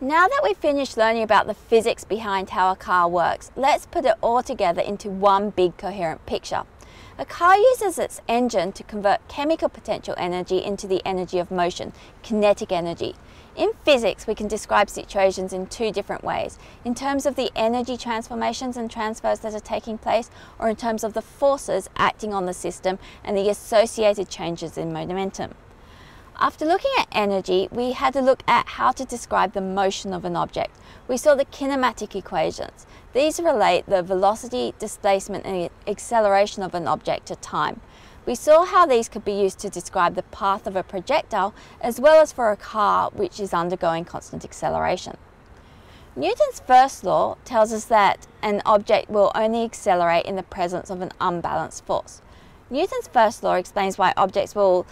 Now that we've finished learning about the physics behind how a car works, let's put it all together into one big coherent picture. A car uses its engine to convert chemical potential energy into the energy of motion, kinetic energy. In physics, we can describe situations in two different ways, in terms of the energy transformations and transfers that are taking place, or in terms of the forces acting on the system and the associated changes in momentum. After looking at energy, we had to look at how to describe the motion of an object. We saw the kinematic equations. These relate the velocity, displacement and acceleration of an object to time. We saw how these could be used to describe the path of a projectile as well as for a car which is undergoing constant acceleration. Newton's first law tells us that an object will only accelerate in the presence of an unbalanced force. Newton's first law explains why objects will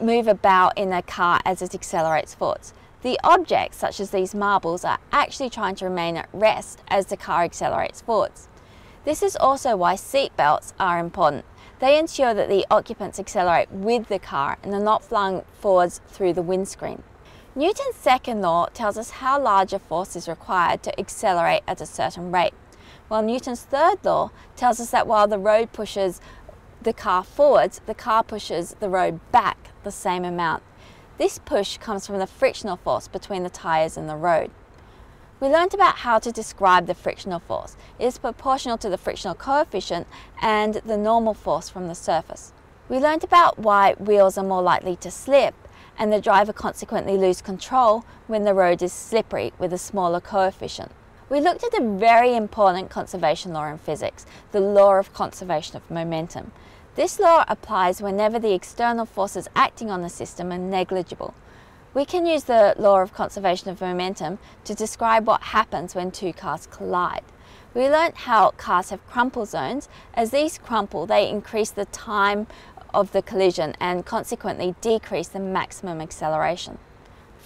move about in a car as it accelerates forwards. The objects, such as these marbles, are actually trying to remain at rest as the car accelerates forwards. This is also why seat belts are important. They ensure that the occupants accelerate with the car and are not flung forwards through the windscreen. Newton's second law tells us how large a force is required to accelerate at a certain rate, while Newton's third law tells us that while the road pushes the car forwards, the car pushes the road back the same amount. This push comes from the frictional force between the tyres and the road. We learned about how to describe the frictional force. It is proportional to the frictional coefficient and the normal force from the surface. We learned about why wheels are more likely to slip and the driver consequently lose control when the road is slippery with a smaller coefficient. We looked at a very important conservation law in physics, the law of conservation of momentum. This law applies whenever the external forces acting on the system are negligible. We can use the law of conservation of momentum to describe what happens when two cars collide. We learnt how cars have crumple zones. As these crumple, they increase the time of the collision and consequently decrease the maximum acceleration.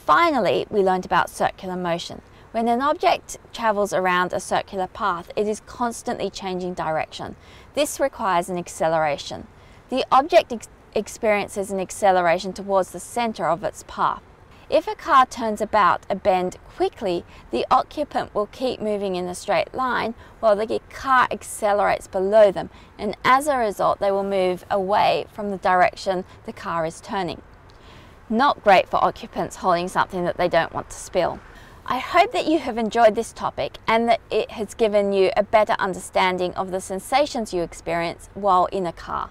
Finally, we learned about circular motion. When an object travels around a circular path, it is constantly changing direction. This requires an acceleration. The object ex experiences an acceleration towards the center of its path. If a car turns about a bend quickly, the occupant will keep moving in a straight line while the car accelerates below them and as a result they will move away from the direction the car is turning. Not great for occupants holding something that they don't want to spill. I hope that you have enjoyed this topic and that it has given you a better understanding of the sensations you experience while in a car.